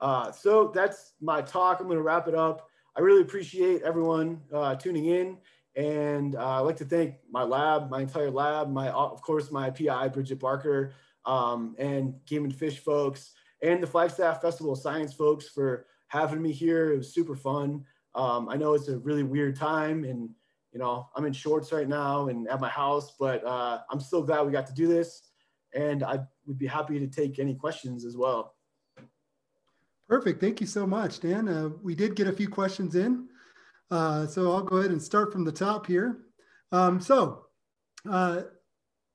[SPEAKER 2] Uh, so that's my talk. I'm going to wrap it up. I really appreciate everyone uh, tuning in. And uh, I'd like to thank my lab, my entire lab, my, of course, my PI, Bridget Barker, um, and Game and Fish folks, and the Flagstaff Festival of Science folks for having me here. It was super fun. Um, I know it's a really weird time and, you know, I'm in shorts right now and at my house, but uh, I'm still glad we got to do this. And I would be happy to take any questions as well.
[SPEAKER 1] Perfect. Thank you so much, Dan. Uh, we did get a few questions in. Uh, so I'll go ahead and start from the top here. Um, so uh,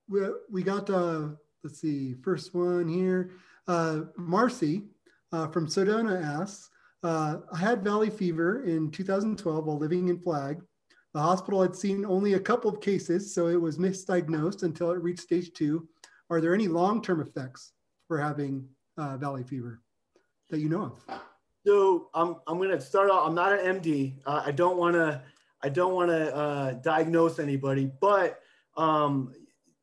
[SPEAKER 1] we, we got, uh, let's see, first one here. Uh, Marcy uh, from Sedona asks, I had valley fever in 2012 while living in Flag. The hospital had seen only a couple of cases, so it was misdiagnosed until it reached stage two. Are there any long-term effects for having valley fever that you know of?
[SPEAKER 2] So I'm I'm gonna start off. I'm not an MD. Uh, I don't want to I don't want to uh, diagnose anybody, but um,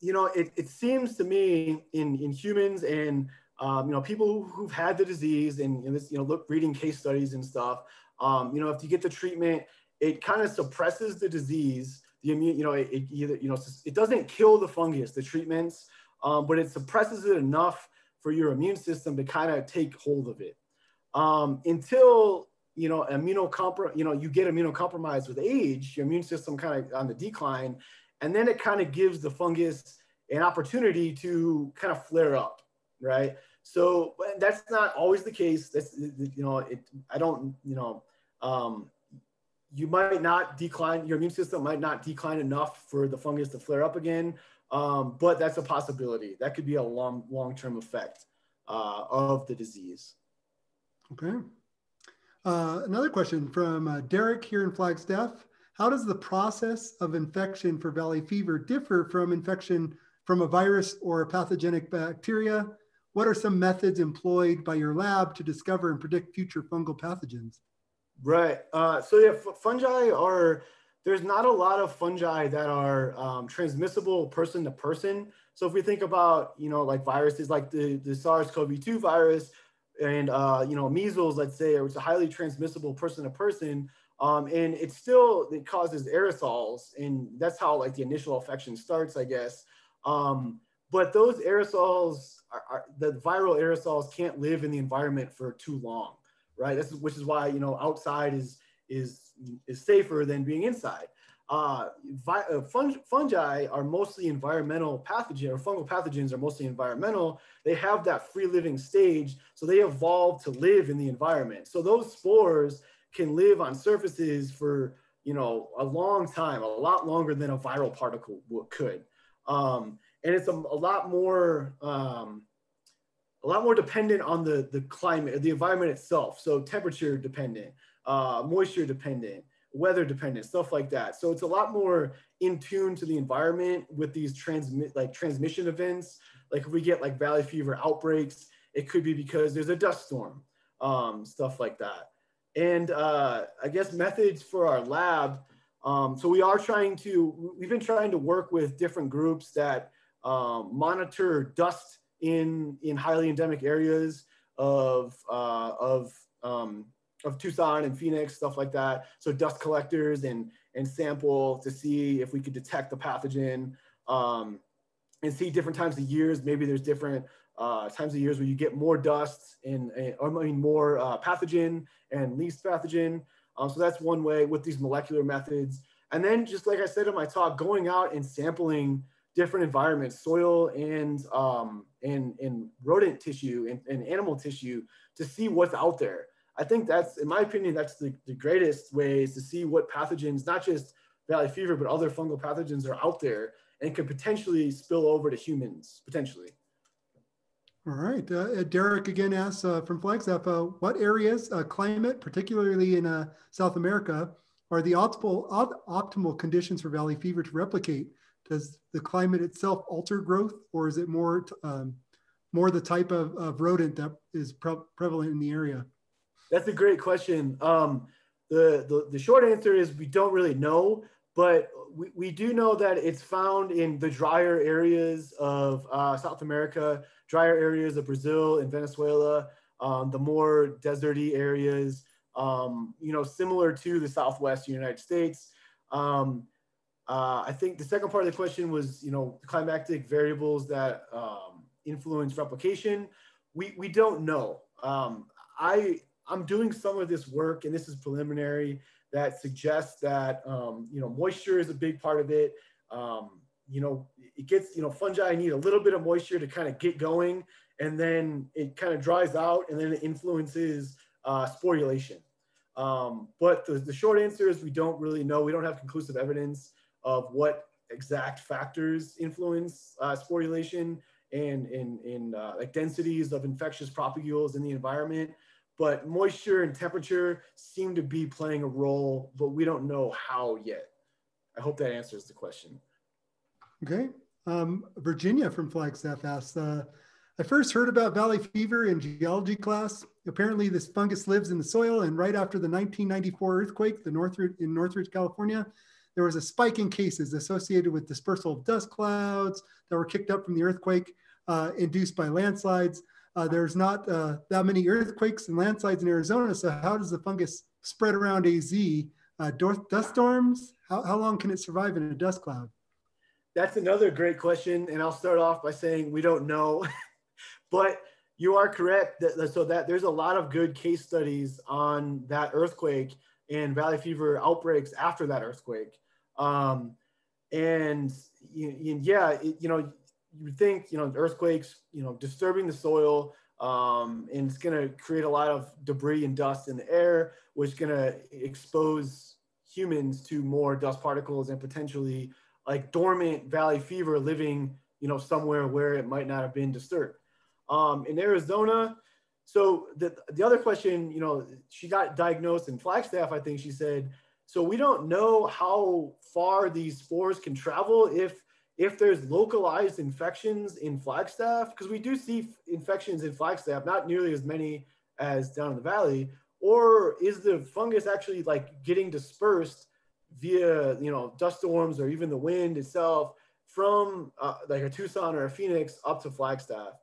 [SPEAKER 2] you know, it, it seems to me in in humans and um, you know people who've had the disease and, and this you know look reading case studies and stuff. Um, you know, if you get the treatment, it kind of suppresses the disease. The immune, you know, it, it either you know it doesn't kill the fungus. The treatments, um, but it suppresses it enough for your immune system to kind of take hold of it um, until you know immunocompromised you know you get immunocompromised with age your immune system kind of on the decline and then it kind of gives the fungus an opportunity to kind of flare up right? So that's not always the case. That's you know it i don't you know um, you might not decline your immune system might not decline enough for the fungus to flare up again um, but that's a possibility. That could be a long long-term effect uh, of the disease
[SPEAKER 1] Okay. Uh, another question from uh, Derek here in Flagstaff. How does the process of infection for valley fever differ from infection from a virus or a pathogenic bacteria? What are some methods employed by your lab to discover and predict future fungal pathogens?
[SPEAKER 2] Right. Uh, so yeah, fungi are, there's not a lot of fungi that are um, transmissible person to person. So if we think about, you know, like viruses like the, the SARS-CoV-2 virus, and uh, you know measles, let's say, or it's a highly transmissible person to person, um, and it still it causes aerosols, and that's how like the initial infection starts, I guess. Um, but those aerosols, are, are, the viral aerosols, can't live in the environment for too long, right? This is which is why you know outside is is is safer than being inside uh, vi- uh, fungi are mostly environmental pathogens, or fungal pathogens are mostly environmental. They have that free living stage, so they evolve to live in the environment. So those spores can live on surfaces for you know a long time, a lot longer than a viral particle could. Um, and it's a, a lot more um, a lot more dependent on the the climate, the environment itself. So temperature dependent, uh, moisture dependent weather dependent, stuff like that. So it's a lot more in tune to the environment with these transmit like transmission events. Like if we get like valley fever outbreaks, it could be because there's a dust storm, um, stuff like that. And uh, I guess methods for our lab. Um, so we are trying to, we've been trying to work with different groups that um, monitor dust in, in highly endemic areas of, uh, of um, of Tucson and Phoenix, stuff like that. So dust collectors and and sample to see if we could detect the pathogen um, and see different times of years. Maybe there's different uh, times of years where you get more dust and, and I mean more uh, pathogen and least pathogen. Um, so that's one way with these molecular methods. And then just like I said in my talk, going out and sampling different environments, soil and um, and, and rodent tissue and, and animal tissue to see what's out there. I think that's, in my opinion, that's the, the greatest way is to see what pathogens, not just valley fever, but other fungal pathogens are out there and could potentially spill over to humans, potentially.
[SPEAKER 1] All right. Uh, Derek again asks uh, from Flagstaff, uh, what areas, uh, climate, particularly in uh, South America, are the optimal, op optimal conditions for valley fever to replicate? Does the climate itself alter growth or is it more um, more the type of, of rodent that is pre prevalent in the area?
[SPEAKER 2] That's a great question. Um, the, the, the short answer is we don't really know, but we, we do know that it's found in the drier areas of uh, South America, drier areas of Brazil and Venezuela, um, the more deserty areas, um, you know, similar to the Southwest United States. Um, uh, I think the second part of the question was, you know, climatic variables that um, influence replication. We, we don't know. Um, I, I'm doing some of this work, and this is preliminary, that suggests that um, you know moisture is a big part of it. Um, you know, it gets you know fungi need a little bit of moisture to kind of get going, and then it kind of dries out, and then it influences uh, sporulation. Um, but the, the short answer is we don't really know. We don't have conclusive evidence of what exact factors influence uh, sporulation and in, in uh, like densities of infectious propagules in the environment but moisture and temperature seem to be playing a role, but we don't know how yet. I hope that answers the question.
[SPEAKER 1] Okay. Um, Virginia from Flagstaff asks, uh, I first heard about valley fever in geology class. Apparently this fungus lives in the soil and right after the 1994 earthquake the Northridge, in Northridge, California, there was a spike in cases associated with dispersal of dust clouds that were kicked up from the earthquake uh, induced by landslides. Uh, there's not uh, that many earthquakes and landslides in Arizona. So how does the fungus spread around AZ? Uh, dust storms, how, how long can it survive in a dust cloud?
[SPEAKER 2] That's another great question. And I'll start off by saying we don't know, but you are correct. That, so that there's a lot of good case studies on that earthquake and valley fever outbreaks after that earthquake. Um, and yeah, it, you know, you would think, you know, earthquakes, you know, disturbing the soil, um, and it's going to create a lot of debris and dust in the air, which is going to expose humans to more dust particles and potentially like dormant valley fever living, you know, somewhere where it might not have been disturbed. Um, in Arizona, so the, the other question, you know, she got diagnosed in Flagstaff, I think she said. So we don't know how far these spores can travel if if there's localized infections in Flagstaff, because we do see infections in Flagstaff, not nearly as many as down in the valley, or is the fungus actually like getting dispersed via you know dust storms or even the wind itself from uh, like a Tucson or a Phoenix up to Flagstaff?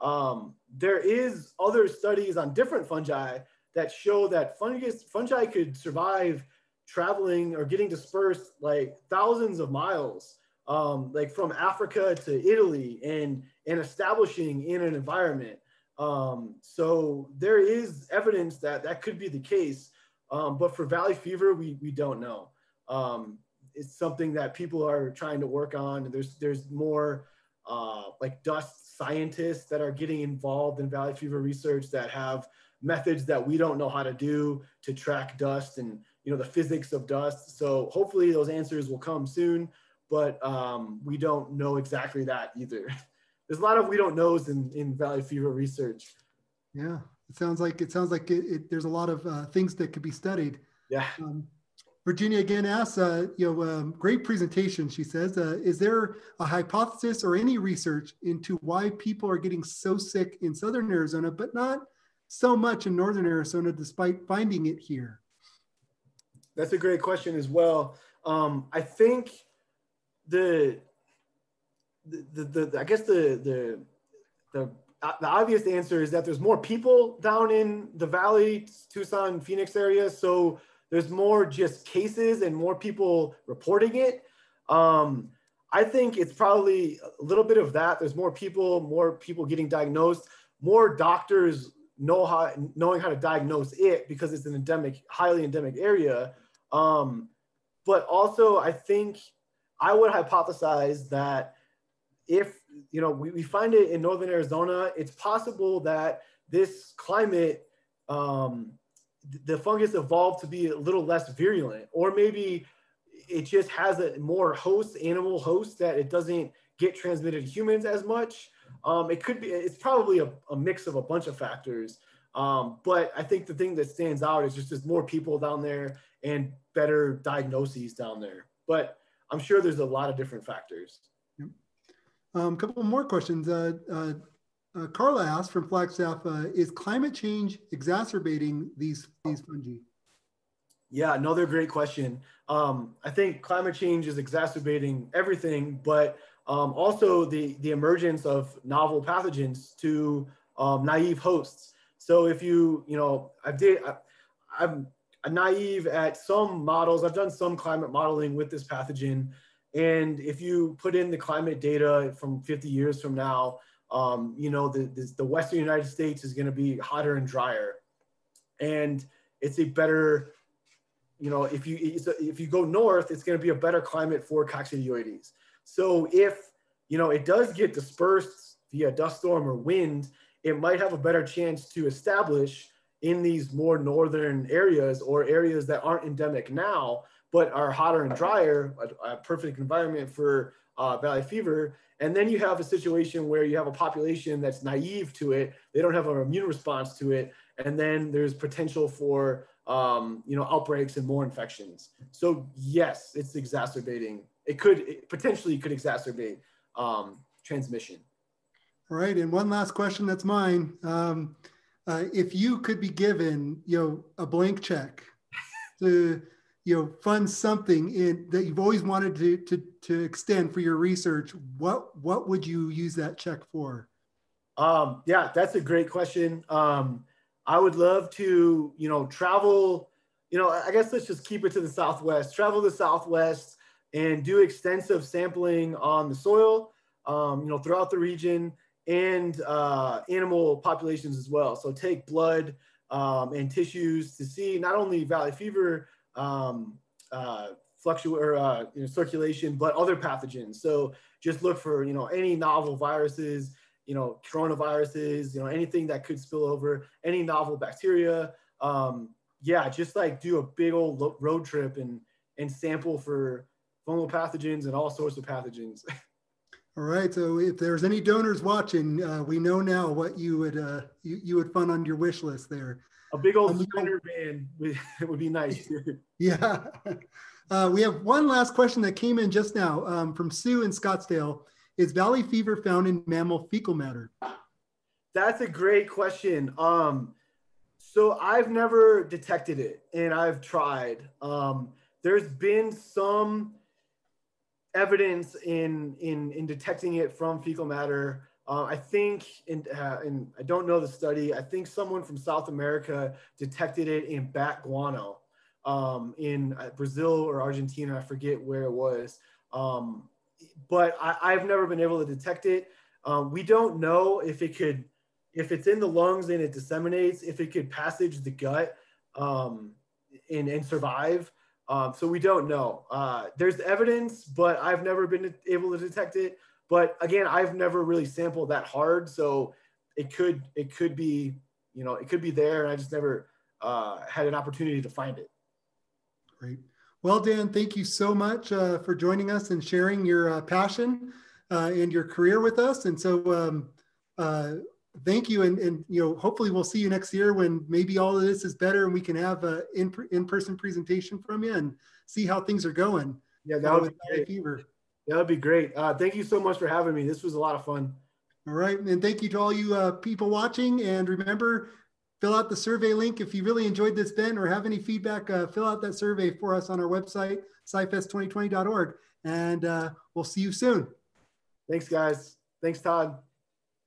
[SPEAKER 2] Um, there is other studies on different fungi that show that fungus fungi could survive traveling or getting dispersed like thousands of miles um, like from Africa to Italy and and establishing in an environment. Um, so there is evidence that that could be the case, um, but for valley fever, we we don't know. Um, it's something that people are trying to work on. There's there's more uh, like dust scientists that are getting involved in valley fever research that have methods that we don't know how to do to track dust and you know the physics of dust. So hopefully those answers will come soon but um, we don't know exactly that either. There's a lot of we don't knows in, in Valley Fever research.
[SPEAKER 1] Yeah, it sounds like it sounds like it, it, there's a lot of uh, things that could be studied.
[SPEAKER 2] Yeah. Um,
[SPEAKER 1] Virginia again asks, uh, you know, um, great presentation. She says, uh, is there a hypothesis or any research into why people are getting so sick in southern Arizona, but not so much in northern Arizona, despite finding it here?
[SPEAKER 2] That's a great question as well. Um, I think the, the, the, the I guess the, the, the, uh, the obvious answer is that there's more people down in the Valley, Tucson, Phoenix area. So there's more just cases and more people reporting it. Um, I think it's probably a little bit of that. There's more people, more people getting diagnosed, more doctors know how knowing how to diagnose it because it's an endemic, highly endemic area. Um, but also, I think I would hypothesize that if you know we, we find it in northern Arizona, it's possible that this climate, um, the fungus evolved to be a little less virulent, or maybe it just has a more host, animal host that it doesn't get transmitted to humans as much. Um, it could be, it's probably a, a, mix of a bunch of factors. Um, but I think the thing that stands out is just there's more people down there and better diagnoses down there. But I'm sure there's a lot of different factors.
[SPEAKER 1] A um, couple more questions. Uh, uh, uh, Carla asked from Flagstaff, uh, is climate change exacerbating these, these fungi?
[SPEAKER 2] Yeah, another great question. Um, I think climate change is exacerbating everything, but um, also the, the emergence of novel pathogens to um, naive hosts. So if you, you know, I did, I, I'm naive at some models. I've done some climate modeling with this pathogen. And if you put in the climate data from 50 years from now, um, you know, the, the, the Western United States is going to be hotter and drier. And it's a better, you know, if you, if you go north, it's going to be a better climate for coccidioides. So if, you know, it does get dispersed via dust storm or wind, it might have a better chance to establish in these more northern areas or areas that aren't endemic now, but are hotter and drier, a, a perfect environment for uh, valley fever. And then you have a situation where you have a population that's naive to it. They don't have an immune response to it. And then there's potential for, um, you know, outbreaks and more infections. So yes, it's exacerbating. It could it potentially could exacerbate um, transmission.
[SPEAKER 1] All right. And one last question that's mine. Um, uh, if you could be given, you know, a blank check to, you know, fund something in that you've always wanted to, to, to extend for your research, what, what would you use that check for?
[SPEAKER 2] Um, yeah, that's a great question. Um, I would love to, you know, travel, you know, I guess let's just keep it to the Southwest, travel the Southwest and do extensive sampling on the soil, um, you know, throughout the region and uh, animal populations as well. So take blood um, and tissues to see not only valley fever um, uh, fluctuate or uh, you know, circulation, but other pathogens. So just look for you know any novel viruses, you know coronaviruses, you know anything that could spill over, any novel bacteria. Um, yeah, just like do a big old road trip and and sample for fungal pathogens and all sorts of pathogens.
[SPEAKER 1] All right. So if there's any donors watching, uh, we know now what you would uh, you, you would fund on your wish list there.
[SPEAKER 2] A big old um, van would, would be nice.
[SPEAKER 1] yeah. Uh, we have one last question that came in just now um, from Sue in Scottsdale. Is valley fever found in mammal fecal matter?
[SPEAKER 2] That's a great question. Um, so I've never detected it, and I've tried. Um, there's been some evidence in in in detecting it from fecal matter. Uh, I think, in, uh, and I don't know the study. I think someone from South America detected it in bat guano um, in uh, Brazil or Argentina. I forget where it was, um, but I, have never been able to detect it. Um, we don't know if it could, if it's in the lungs and it disseminates, if it could passage the gut um, and, and survive. Um, so we don't know. Uh, there's evidence, but I've never been able to detect it. But again, I've never really sampled that hard, so it could it could be you know it could be there, and I just never uh, had an opportunity to find it.
[SPEAKER 1] Great. Well, Dan, thank you so much uh, for joining us and sharing your uh, passion uh, and your career with us. And so um, uh, thank you. And, and, you know, hopefully we'll see you next year when maybe all of this is better and we can have a in, in-person presentation from you and see how things are going.
[SPEAKER 2] Yeah, that would be great. Fever. That would be great. Uh, thank you so much for having me. This was a lot of fun.
[SPEAKER 1] All right. And thank you to all you uh, people watching. And remember, fill out the survey link. If you really enjoyed this, Ben, or have any feedback, uh, fill out that survey for us on our website, scifest2020.org. And uh, we'll see you soon.
[SPEAKER 2] Thanks, guys. Thanks, Todd.